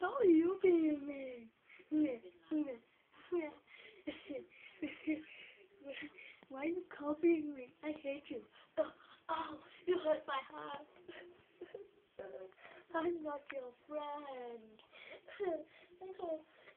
saw you being mean. Why are you copying me? I hate you. Oh, oh you hurt my heart. I'm not your friend.